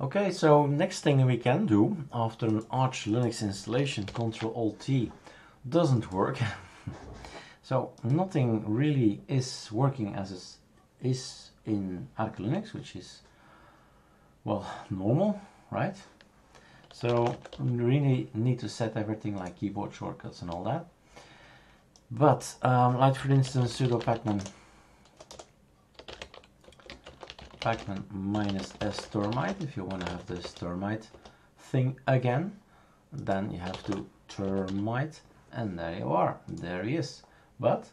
Okay, so next thing we can do after an Arch Linux installation, Ctrl Alt T doesn't work. so nothing really is working as it is in Arch Linux, which is, well, normal, right? So we really need to set everything like keyboard shortcuts and all that. But, um, like for instance, sudo pacman pacman minus s termite. If you want to have this termite thing again then you have to termite and there you are. There he is. But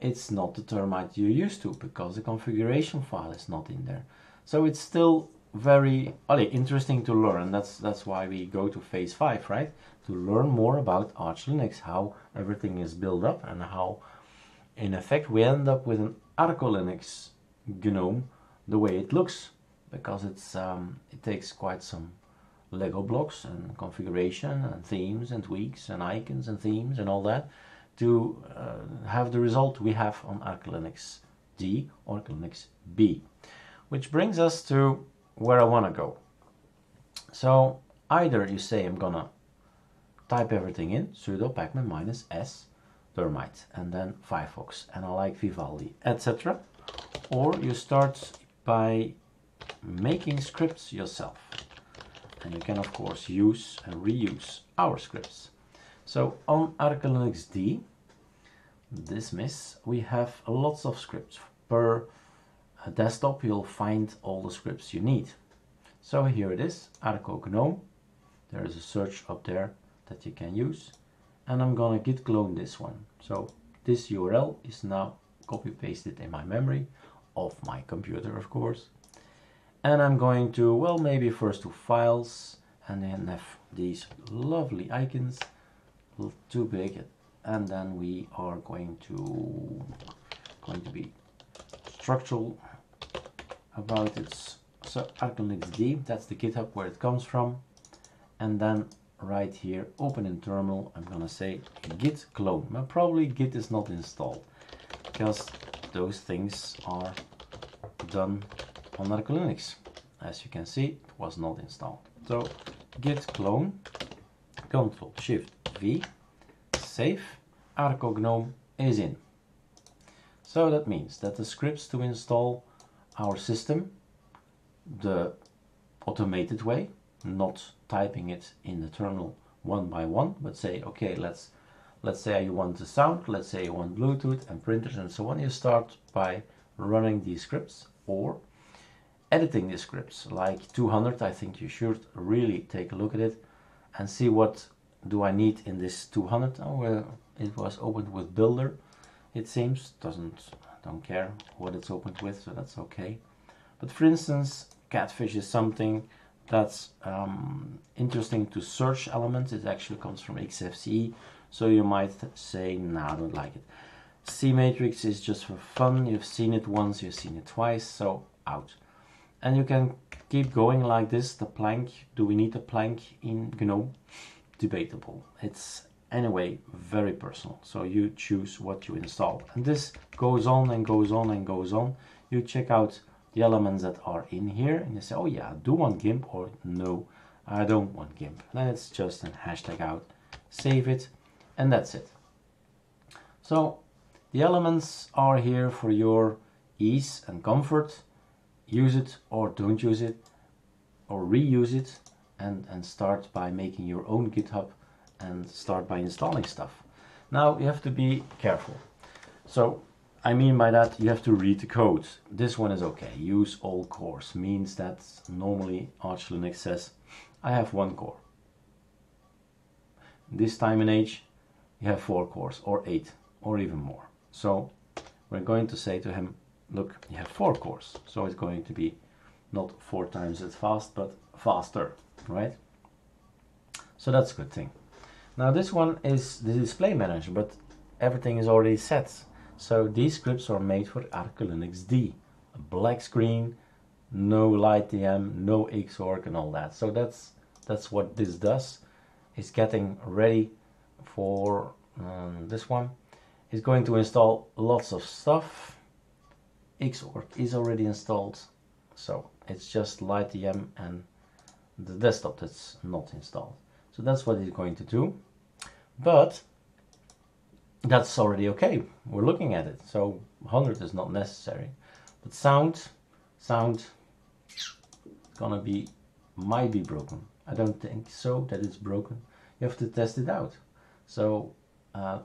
it's not the termite you're used to because the configuration file is not in there. So it's still very well, interesting to learn. That's that's why we go to phase 5 right? To learn more about Arch Linux how everything is built up and how in effect we end up with an Arco Linux GNOME the way it looks because it's um, it takes quite some Lego blocks and configuration and themes and tweaks and icons and themes and all that to uh, have the result we have on Arch Linux D or Linux B. Which brings us to where I want to go. So either you say I'm gonna type everything in sudo pacman minus s termite and then firefox and I like Vivaldi etc or you start by making scripts yourself. And you can of course use and reuse our scripts. So on ArcoLinuxD, dismiss, we have lots of scripts. Per desktop you'll find all the scripts you need. So here it is, Arco GNOME. There is a search up there that you can use. And I'm gonna git clone this one. So this URL is now copy pasted in my memory of my computer, of course. And I'm going to, well, maybe first to files and then have these lovely icons, too big. And then we are going to, going to be structural about its so D. that's the GitHub where it comes from. And then right here, open in terminal, I'm gonna say git clone. But probably git is not installed because those things are done on Arch Linux. As you can see, it was not installed. So git clone, Control Shift V, save, Arco GNOME is in. So that means that the scripts to install our system, the automated way, not typing it in the terminal one by one, but say, okay, let's let's say you want the sound, let's say you want Bluetooth and printers and so on. You start by running these scripts or editing these scripts like 200 I think you should really take a look at it and see what do I need in this 200 oh well it was opened with builder it seems. Doesn't don't care what it's opened with so that's okay. But for instance catfish is something that's um, interesting to search elements. It actually comes from XFCE so you might say no nah, I don't like it C-matrix is just for fun. You've seen it once, you've seen it twice, so out. And you can keep going like this. The plank, do we need a plank in GNOME? Debatable. It's anyway very personal. So you choose what you install. And this goes on and goes on and goes on. You check out the elements that are in here and you say, oh yeah, I do want GIMP or no, I don't want GIMP. Then it's just an hashtag out, save it, and that's it. So the elements are here for your ease and comfort. Use it or don't use it or reuse it and, and start by making your own GitHub and start by installing stuff. Now you have to be careful. So I mean by that you have to read the code. This one is okay. Use all cores means that normally Arch Linux says I have one core. This time and age you have four cores or eight or even more. So we're going to say to him, look, you have four cores. So it's going to be not four times as fast, but faster, right? So that's a good thing. Now this one is the display manager, but everything is already set. So these scripts are made for ArcoLinuxD. A black screen, no LightDM, no Xorg and all that. So that's that's what this does. It's getting ready for um, this one is going to install lots of stuff. Xorg is already installed, so it's just LightDM and the desktop that's not installed. So that's what it's going to do. But that's already okay. We're looking at it. So 100 is not necessary. But sound, sound, gonna be, might be broken. I don't think so that it's broken. You have to test it out. So uh,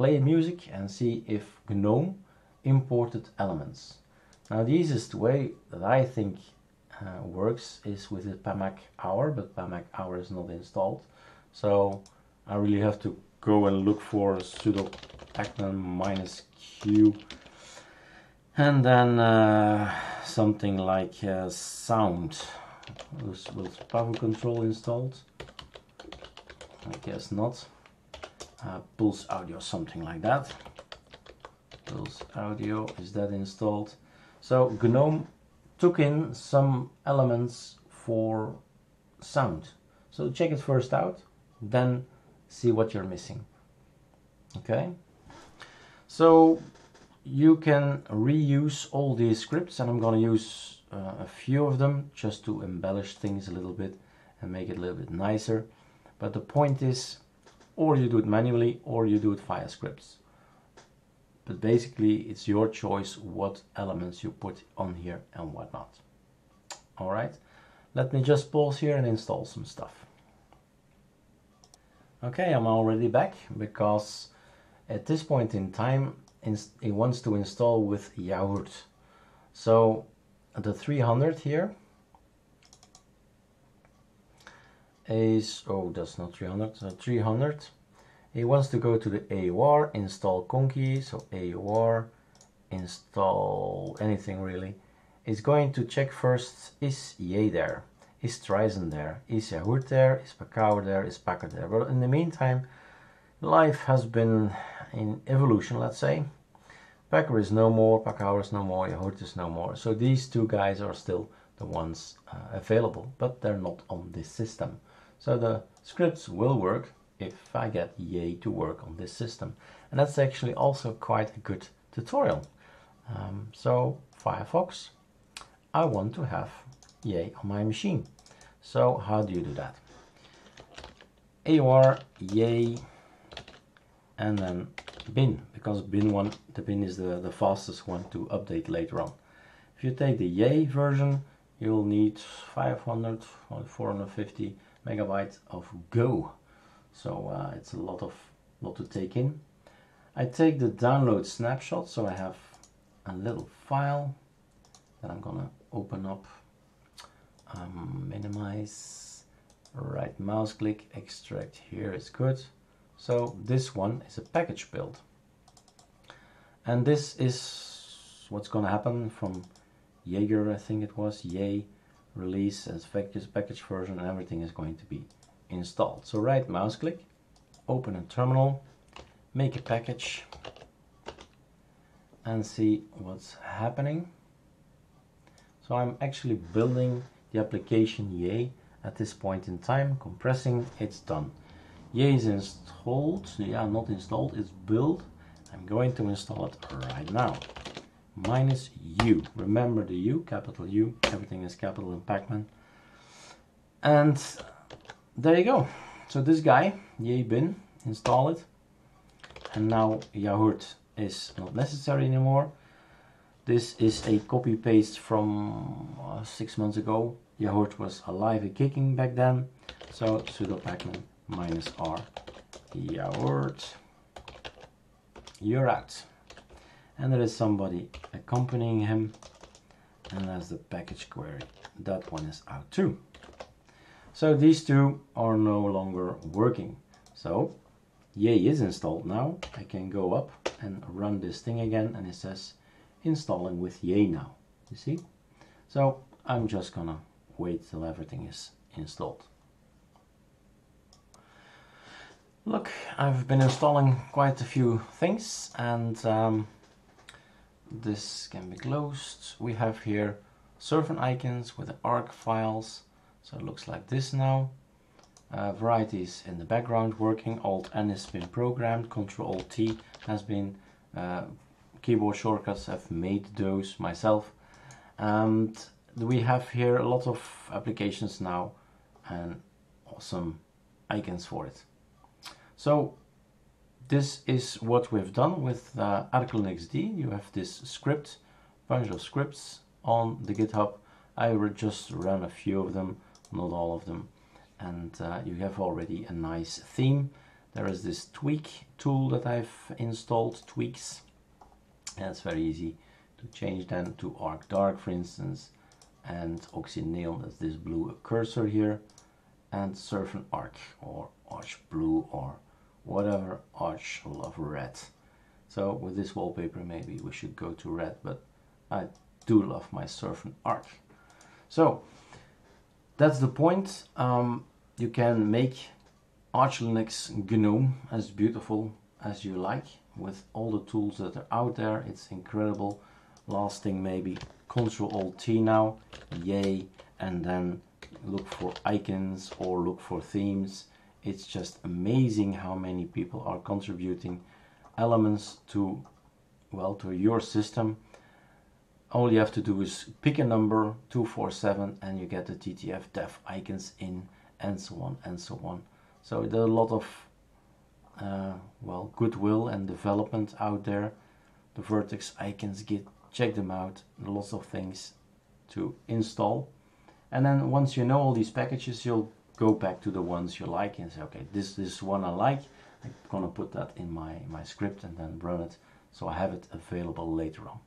play music and see if GNOME imported elements. Now the easiest way that I think uh, works is with the Pamac AUR, but Pamac AUR is not installed. So I really have to go and look for sudo pacman minus q and then uh, something like uh, sound was, was power control installed I guess not uh, pulse audio something like that. Pulse audio is that installed? So GNOME took in some elements for sound. So check it first out then see what you're missing. Okay? So you can reuse all these scripts and I'm going to use uh, a few of them just to embellish things a little bit and make it a little bit nicer. But the point is or you do it manually or you do it via scripts. But basically it's your choice what elements you put on here and what not. All right? Let me just pause here and install some stuff. Okay I'm already back because at this point in time it wants to install with Yaourt so the 300 here is oh that's not 300 uh, 300 it wants to go to the AUR install Conky so AUR install anything really. It's going to check first is Yay there? Is Trizen there? Is Yaourt there? Is Pacaur there? Is Packer there? But in the meantime life has been in evolution let's say. Packer is no more, Pacaur is no more, Yaourt is no more. So these two guys are still the ones uh, available, but they're not on this system. So the scripts will work if I get Yay to work on this system. And that's actually also quite a good tutorial. Um, so Firefox, I want to have Yay on my machine. So how do you do that? AUR Yay, and then bin because bin one the bin is the, the fastest one to update later on if you take the yay version you'll need 500 or 450 megabytes of go. So uh, it's a lot of lot to take in. I take the download snapshot so I have a little file that I'm gonna open up. Um, minimize right mouse click extract here is good. So this one is a package build. And this is what's to happen from Jguer, I think it was, Yay release as package, package version and everything is going to be installed. So right mouse click, open a terminal, make a package and see what's happening. So I'm actually building the application Yay at this point in time, compressing, it's done. Yay is installed, yeah, not installed, it's built. I'm going to install it right now. Minus U, remember the U, capital U, everything is capital in Pacman. And there you go. So this guy, Yay bin, install it. And now Yaourt is not necessary anymore. This is a copy paste from uh, six months ago. Yaourt was alive and kicking back then. So sudo pacman minus r yaourt you're out and there is somebody accompanying him. And that's the package query. That one is out too. So these two are no longer working. So yay is installed now. I can go up and run this thing again and it says installing with yay now. You see? So I'm just gonna wait till everything is installed. Look, I've been installing quite a few things and um, this can be closed. We have here Sardi icons with the ARC files. So it looks like this now. Uh, varieties in the background working. Alt N has been programmed. Control Alt T has been. Uh, keyboard shortcuts have made those myself. And we have here a lot of applications now and awesome icons for it. So this is what we've done with uh, ArcoLinuxD. You have this script, bunch of scripts on the GitHub. I just run a few of them, not all of them. And uh, you have already a nice theme. There is this tweak tool that I've installed, tweaks. And it's very easy to change them to Arc Dark, for instance, and Oxyneon, that's this blue cursor here, and Surf Arc, or Arch Blue, or whatever Arch love red. So with this wallpaper, maybe we should go to red, but I do love my Surf Arc. So that's the point. Um, you can make Arch Linux GNOME as beautiful as you like with all the tools that are out there. It's incredible. Last thing maybe Control Alt T now, yay, and then look for icons or look for themes. It's just amazing how many people are contributing elements to well to your system. All you have to do is pick a number 247 and you get the TTF dev icons in and so on and so on. So there are a lot of uh, well goodwill and development out there. The Vertex icons get check them out. Lots of things to install. And then once you know all these packages, you'll go back to the ones you like and say, okay, this this one I like. I'm gonna put that in my my script and then run it, so I have it available later on.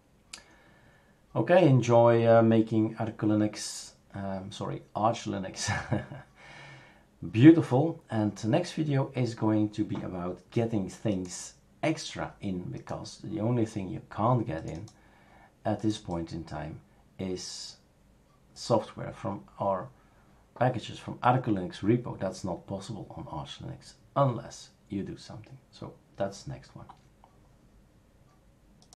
Okay, enjoy uh, making Arch Linux, um, sorry, Arch Linux. beautiful and the next video is going to be about getting things extra in because the only thing you can't get in at this point in time is software from our packages from ArcoLinux repo. That's not possible on Arch Linux unless you do something. So that's next one